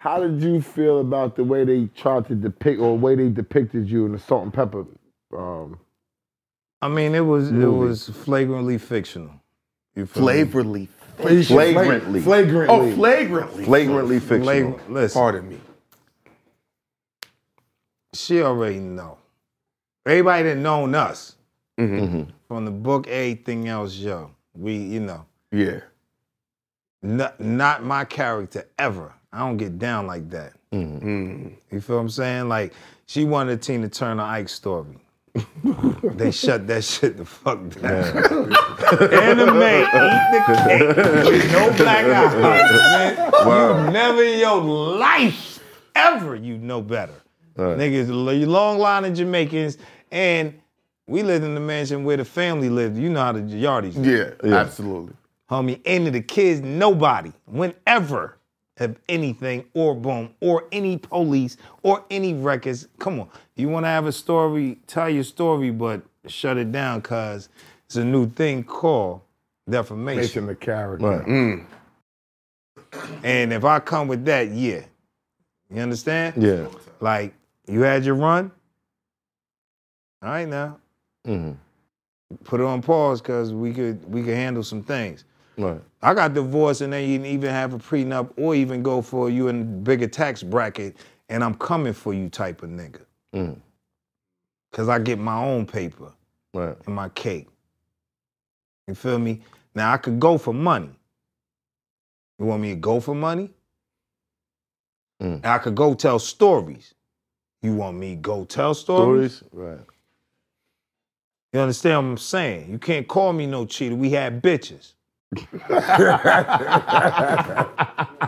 How did you feel about the way they tried to depict or the way they depicted you in the Salt-N-Pepa? Um, I mean, it was it was flagrantly fictional. You feel me? Flagrantly. Flagrantly. flagrantly. Oh, flagrantly. Flagrantly fictional. Flag- listen, Pardon me. she already know. Everybody that known us Mhm. from the book, everything else, yo. We, you know, Yeah. not, not my character ever. I don't get down like that. Mm. You feel what I'm saying? Like she wanted a Tina Turner Ike story. they shut that shit the fuck down. Anna Mae, eat the cake no black eyes, man. You never in your life ever you know better. Right. Niggas, a long line of Jamaicans, and we lived in the mansion where the family lived. You know how the yardies. live. Yeah, absolutely. Homie, any of the kids, nobody, whenever have anything or boom or any police or any records. Come on, you want to have a story, tell your story, but shut it down because it's a new thing called defamation. Making the character. Right. Mm. And if I come with that, yeah, you understand? Yeah. Like you had your run. All right, now Mhm. put it on pause because we could we could handle some things. Right. I got divorced and then you didn't even have a prenup or even go for you in a bigger tax bracket and I'm coming for you type of nigga. Mm. Cause I get my own paper Right. and my cake. You feel me? Now I could go for money. You want me to go for money? Mm. I could go tell stories. You want me to go tell stories? Stories. Right. You understand what I'm saying? You can't call me no cheater. We had bitches.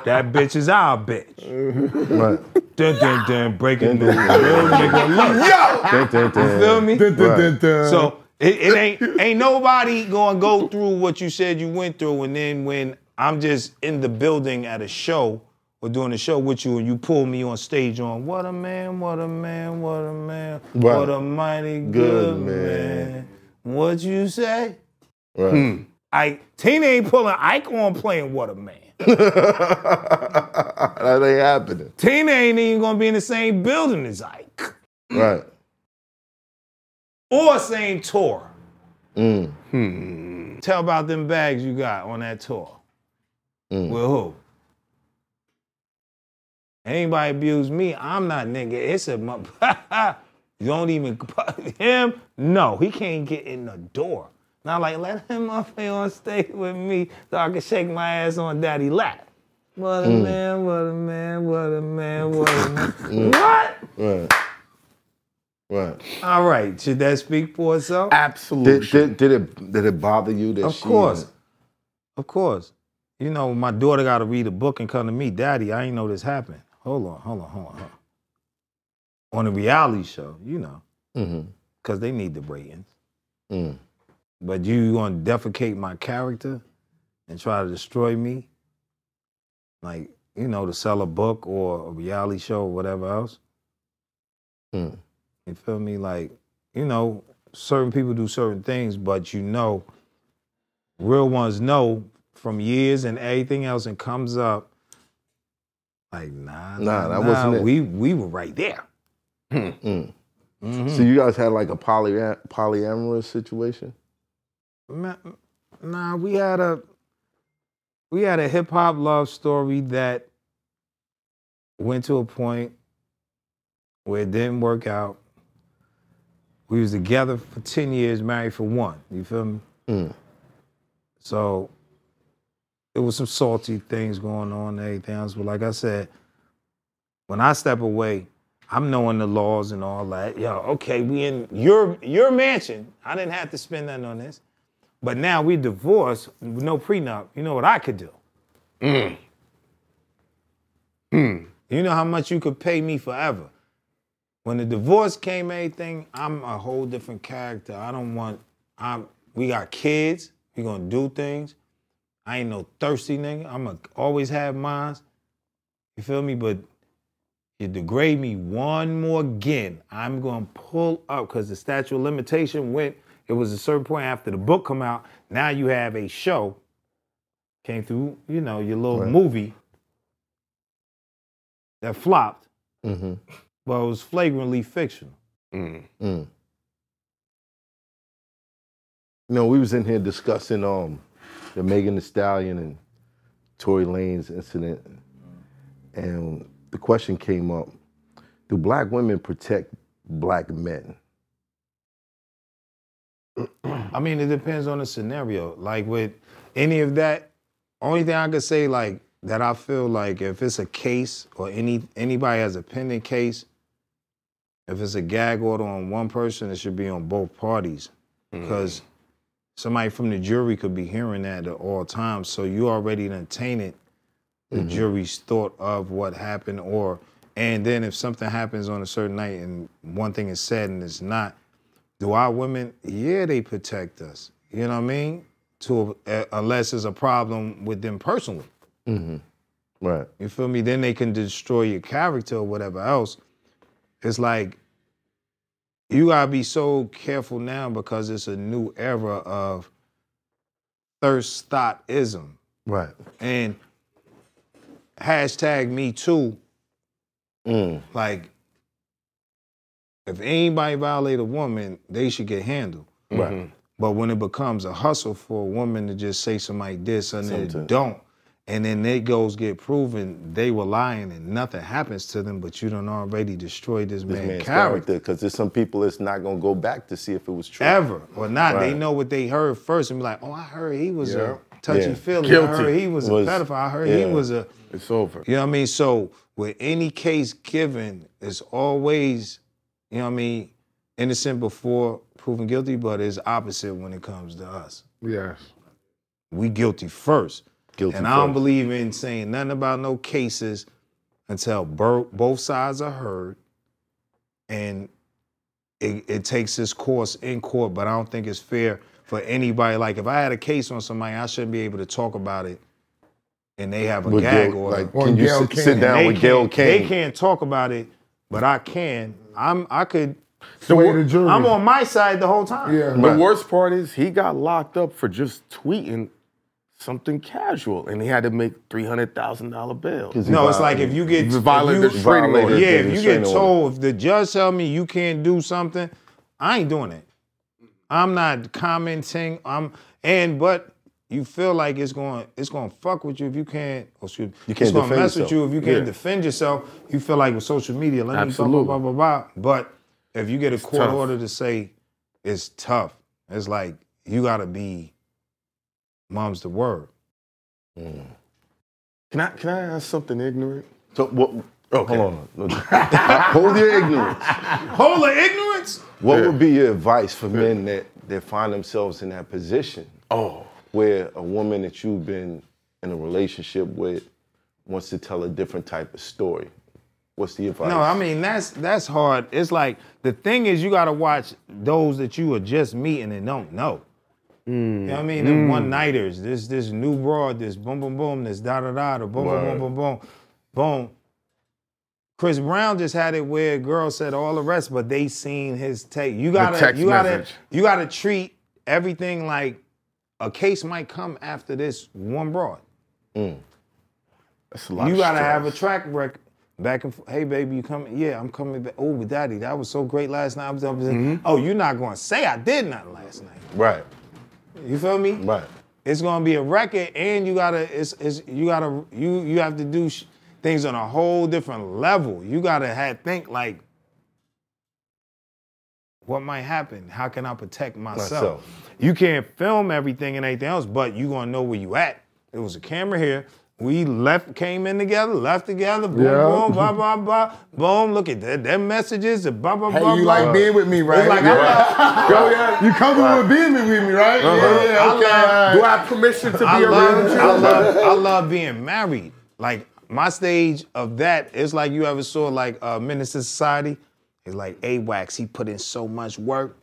That bitch is our bitch. Right. Dun dun dun, breaking Dun, news. dun, dun. Real nigga, look. Dun, dun, dun. You feel me? Dun, dun, dun, dun. So it, it ain't ain't nobody gonna go through what you said you went through, and then when I'm just in the building at a show or doing a show with you, and you pull me on stage on what a man, what a man, what a man, Right. what a mighty good, Good man. man. What you say? Right. Hmm. I Tina ain't pulling Ike on playing what a man. that ain't happening. Tina ain't even gonna be in the same building as Ike Right. or same tour. Mm. Tell about them bags you got on that tour. Mm. With who? Anybody abuse me, I'm not nigga. It's a you don't even him. No, he can't get in the door. Now, like let him up here on stage with me so I can shake my ass on daddy lap. What a man, what a man, what a man, what a man. What? Right. Right. All right, should that speak for itself? Did, Absolutely. did, did it did it bother you that Of she course. Of course. You know, my daughter got to read a book and come to me, Daddy, I ain't know this happened. Hold on, hold on, hold on. Hold on. On a reality show, you know, Mm-hmm. because they need the ratings. Mm. But you gonna defecate my character and try to destroy me? Like, you know, to sell a book or a reality show or whatever else? Mm. You feel me? Like, you know, certain people do certain things, but you know, real ones know from years and everything else and comes up. Like, nah, Nah, nah, that nah, wasn't it. We we were right there. Mm. Mhm. So you guys had like a poly polyamorous situation? Nah, we had a we had a hip hop love story that went to a point where it didn't work out. We was together for 10 years, married for one. You feel me? Mm. So there was some salty things going on and everything else. But like I said, when I step away, I'm knowing the laws and all that. Yo, okay, we in your your mansion. I didn't have to spend nothing on this. But now we divorced with no prenup. You know what I could do? Mm. Hmm. You know how much you could pay me forever. When the divorce came, anything, I'm a whole different character. I don't want, I'm, we got kids, we gonna do things. I ain't no thirsty nigga. I'ma always have mines. You feel me? But you degrade me one more again, I'm gonna pull up because the statute of limitation went, it was a certain point after the book come out. Now you have a show, came through, you know, your little Right. movie. that flopped, Mm-hmm. but it was flagrantly fictional. Mm. Mm. You know, we was in here discussing um the Megan Thee Stallion and Tory Lanez incident, and the question came up: Do black women protect black men? I mean, it depends on the scenario. Like with any of that, only thing I could say like that I feel like if it's a case or any anybody has a pending case, if it's a gag order on one person, it should be on both parties. Mm. Because somebody from the jury could be hearing that at all times. So you already done tainted the mm-hmm. jury's thought of what happened or and then if something happens on a certain night and one thing is said and it's not, do our women? Yeah, they protect us. You know what I mean? To uh, unless there's a problem with them personally. Mm-hmm. Right. You feel me? Then they can destroy your character or whatever else. It's like you gotta be so careful now because it's a new era of thirst thoughtism Right. and hashtag me too. Mm. Like, if anybody violate a woman, they should get handled. Right. Mm-hmm. But when it becomes a hustle for a woman to just say somebody this and then Sometimes. don't, and then they goes get proven they were lying and nothing happens to them, but you don't already destroy this, This man's man's character. character, because there's some people that's not gonna go back to see if it was true. Ever or not, they know what they heard first and be like, oh, I heard he was Yeah. a touchy Yeah. feely. I heard he was, Was- a pedophile. I heard he was a It's over. You know what I mean? So with any case given, it's always, you know what I mean, innocent before proven guilty, but it's opposite when it comes to us. Yes. We guilty first. Guilty and I don't believe in saying nothing about no cases until bur- both sides are heard and it, it takes its course in court. But I don't think it's fair for anybody. Like if I had a case on somebody, I shouldn't be able to talk about it and they have a With gag Gayle, order. like, Or can you Gayle sit, King. sit down with Gayle can't- King? They can't talk about it, but I can. I'm I could Sway the jury. I'm on my side the whole time. Yeah. The worst part is he got locked up for just tweeting something casual, and he had to make three hundred thousand dollar bail. 'Cause he No, it's like if you get He if violated you- the violated order. Yeah, if you get restraining order. told, if the judge tell me you can't do something, I ain't doing it. I'm not commenting. I'm and but you feel like it's going it's going to fuck with you if you can't. Oh, excuse me. You can't it's going to defend mess with you if you can't Yeah. defend yourself. You feel like with social media, let Absolutely. me blah blah blah blah blah. But if you get a court tough. order to say it's tough, it's like you got to be mom's the word. Mm. Can I can I ask something ignorant? So what? Okay. Hold on. Hold your ignorance. Hold the ignorance. What Yeah. would be your advice for men that, that find themselves in that position Oh, where a woman that you've been in a relationship with wants to tell a different type of story? What's the advice? No, I mean that's that's hard. It's like the thing is you gotta watch those that you are just meeting and don't know. You know what I mean? Them mm. one nighters, this this new broad, this boom boom boom, this da da da, the boom boom boom boom boom, boom. Chris Brown just had it where a girl said all the rest, but they seen his take. You gotta you gotta message. you gotta treat everything like a case might come after this one broad. Mm. that's a lot. You gotta have a track record. Back and forth. Hey, baby, you coming? Yeah, I'm coming back. Oh, daddy, that was so great last night. Up. Mm-hmm. Oh, you're not gonna say I did nothing last night. right, You feel me? right. It's gonna be a record, and you gotta. It's, it's you gotta. You you have to do sh- things on a whole different level. You gotta have think like, what might happen? How can I protect myself? Myself. You can't film everything and anything else, but you gonna know where you at. There was a camera here. We left, came in together, left together, boom, Yeah. boom, blah, blah, blah, boom. Look at that, them messages, the blah, blah, Hey, blah, you blah. like being with me, right? It's like, I love, Yo, yeah, you comfortable with being with me, right? Yeah, yeah, I okay. love- Do I have permission to I be around love, you? I love, I love being married. Like my stage of that, it's like you ever saw like uh, Menace II Society. It's like A-Wax, he put in so much work.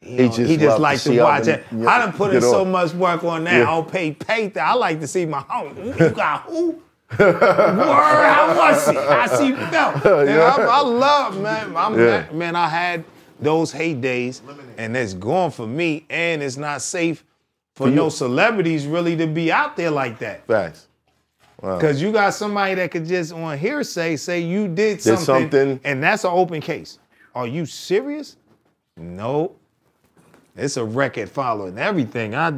He, He just he just love to like to, watch it. yeah, I done put in so on. much work on that. I don't pay pay that. I like to see my home. Ooh, You got who? Word, how was he? How she felt? And I, I love, man. I'm, Yeah. man, I had those hate days, and it's gone for me, and it's not safe for, no celebrities really to be out there like that. Facts. Because you got somebody that could just on hearsay say you did something, something. and that's an open case. Are you serious? No. It's a record following everything. I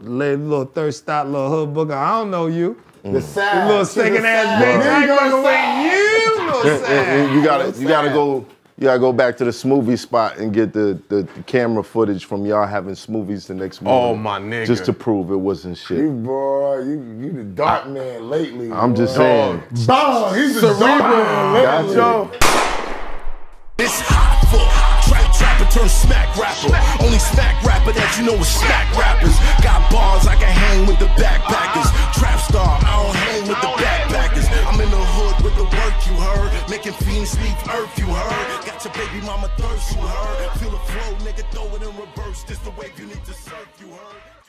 lay little thirst stop, little hood booker. I don't know you. Mm. The sad. little stinking ass bitch. I ain't gonna say you, little And- and sad. you gotta you gotta go you gotta go back to the smoothie spot and get the, the, the camera footage from y'all having smoothies the next oh, morning. Oh, my nigga. Just to prove it wasn't shit. You shit. boy, you you the dark man lately. I'm just saying. Bong, he's the dark man Got lately. you. It's hot for trap trapper turn smack rapper. Only smack rapper that you know is smack rappers. Got bars I can hang with the backpackers. Trap star, I don't hang with the backpackers. Work you heard. Making fiends leave earth you heard. Got your baby mama thirst you heard. Feel the flow, nigga, throw it in reverse. This the wave you need to surf you heard.